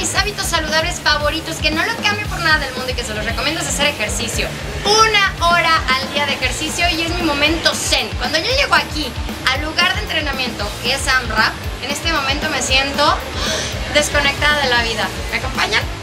mis hábitos saludables favoritos, que no lo cambio por nada del mundo y que se los recomiendo es hacer ejercicio. Una hora al día de ejercicio y es mi momento zen. Cuando yo llego aquí al lugar de entrenamiento que es AMRAP, en este momento me siento desconectada de la vida. ¿Me acompañan?